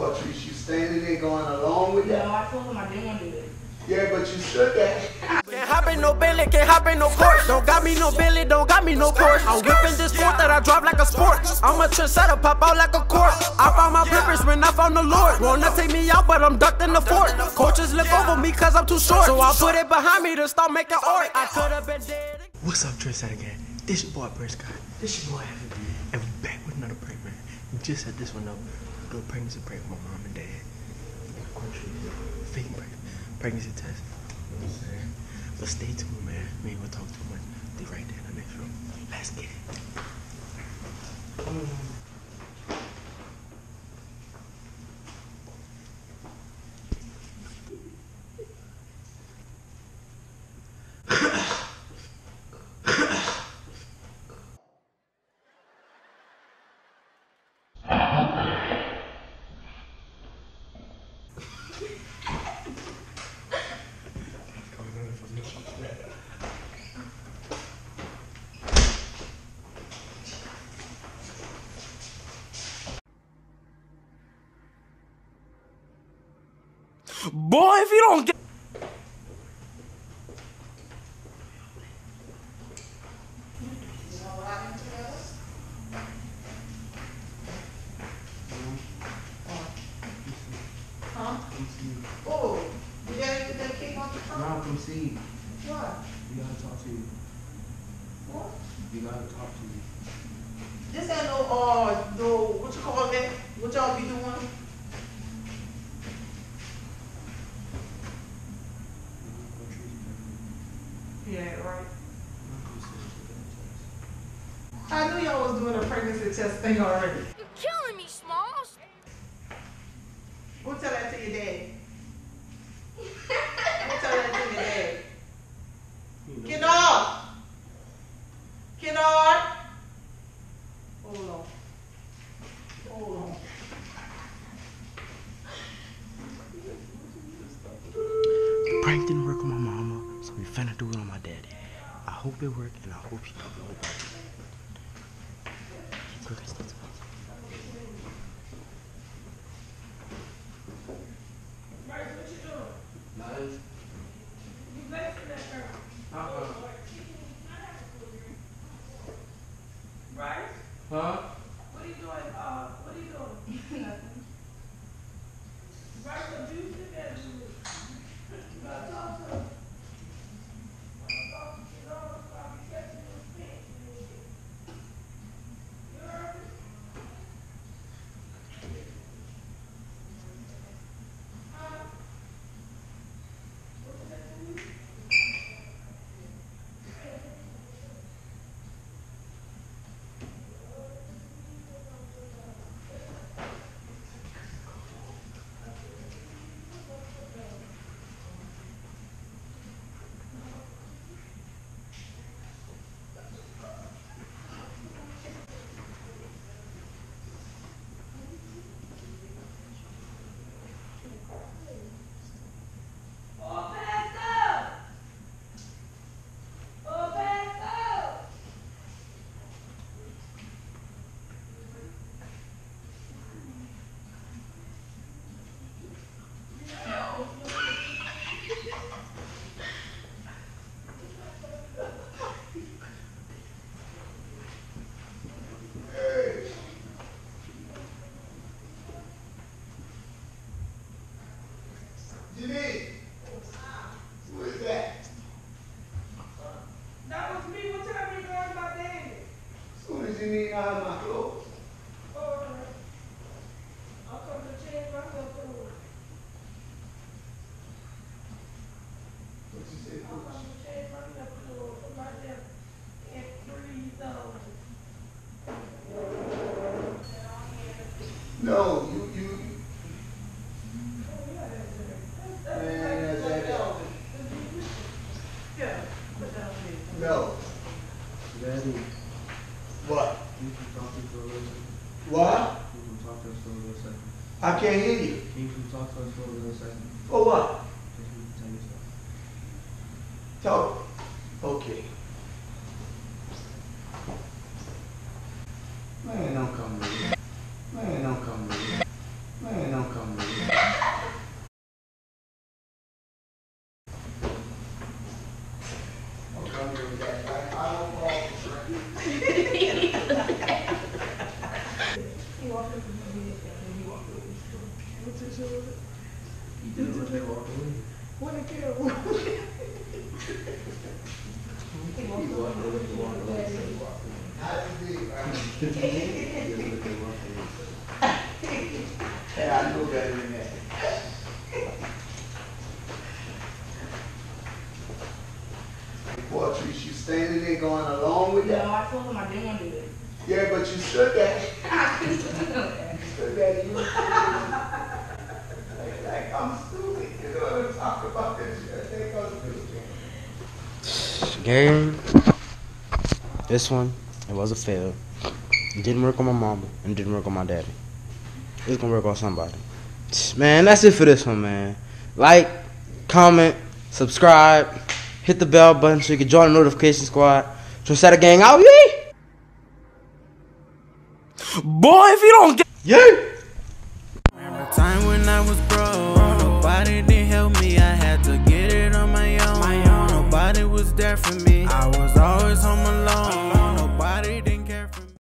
Patrice, you standing there going along with No, that? I told him I didn't want to do it. Yeah, but you should that. Can't hop in no Bentley, can't hop in no Porsche. Don't got me no Bentley, don't got me no Porsche. I'm whipping this sport that I drive like a sport. I'm a trendsetter, pop out like a cork. I found my purpose when I found the Lord. Wanna take me out, but I'm ducked in the fort. Coaches look over me cause I'm too short. So I put it behind me to start making art. I could have been dead. What's up, Trendsetta Gang? This your boy, Prince Scott. This your boy, Evan. And we back with another prank, man. We just set this one up. Little pregnancy prank with my mom and dad. Fake. Pregnancy test. But stay tuned, man. We ain't gonna talk too much. They right there in the next room. Let's get it. Mm. Boy, if you don't get. Oh, you gotta get that cake off the? Nah, come see. What? We gotta talk to you. What? We gotta talk to you. This ain't no, uh, no, what you call that? What y'all be doing? Yeah, right. I knew y'all was doing a pregnancy test thing already. You're killing me, Smalls. Go tell that to your dad. Worked, and I hope you No, you, you, man, that. Yeah, put that on me. No. Daddy, What? you can talk to us for a little second. What? You can talk to us for a little second. I can't hear you. Can you come talk to us for a little second? For what? Just tell you something. Talk. Okay. Man, don't come with it. Man, don't come with it. Man, don't to show it. He did when they walked away. When the camera. He walked away. He walked away. He walked away. How you be, right? He just looked at walked away. Yeah, I know better than that. Poetry, standing there going along with No. I told him I didn't want to do it. Yeah, but you. I couldn't do that. I'm stupid, you about this stupid. Game. This one, it was a fail. It didn't work on my mama and didn't work on my daddy. It's gonna work on somebody. Man, that's it for this one, man. Like, comment, subscribe, hit the bell button so you can join the notification squad. Trendsetta gang out, yeah! Boy, if you don't get. Yeah! Remember time when I was broke, nobody did help me. I had to get it on my own. Nobody was there for me. I was always on my